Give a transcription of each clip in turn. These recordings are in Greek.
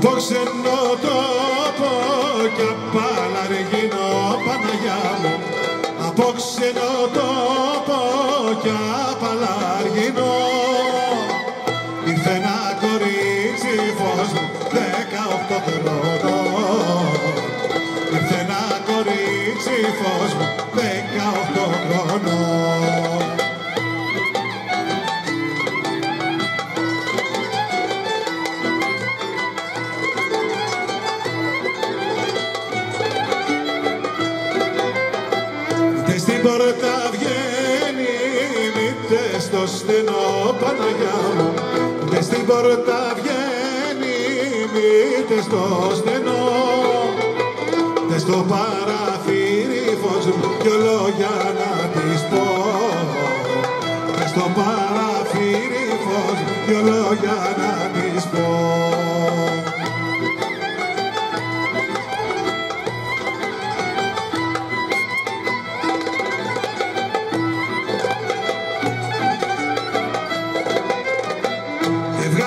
από ξενοτόπο και απαλαργίνο Παναγιά μου. Από ξενοτόπο και απαλαργίνο ήρθε ένα κορίτσι φως μου δεκαοχτώ χρονών. Ήρθε ένα κορίτσι φως μου δεκαοχτώ χρονών Είτε στην πόρτα βγαίνει, είτε στο στενό Παναγιά μου. Είτε στην πόρτα βγαίνει, είτε στο στενό. Είτε στο παραθύρι φως μου δυο λόγια να της πω. Είτε στο παραθύρι φως μου δυο λόγια να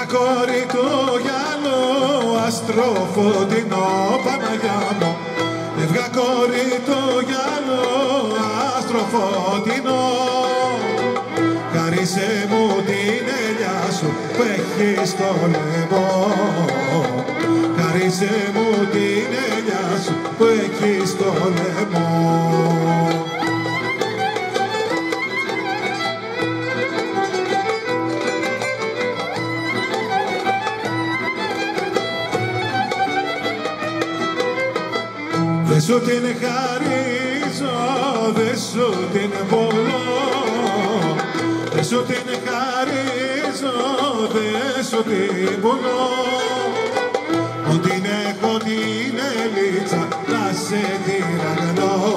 Έβγα κόρη το γυαλό, άστρο φωτεινό Παναγιά μου. Έβγα κόρη το γυαλό, άστρο φωτεινό. Χαρίσε μου την ελιά σου που έχει στο λαιμό. Χαρίσε μου την ελιά σου που έχει στο λαιμό. Δε σου την χαρίζω, δε σου την πουλώ Δε σου την χαρίζω, δε σου την πουλώ Μου την έχω την ελίτσα, να σε τυραγνώ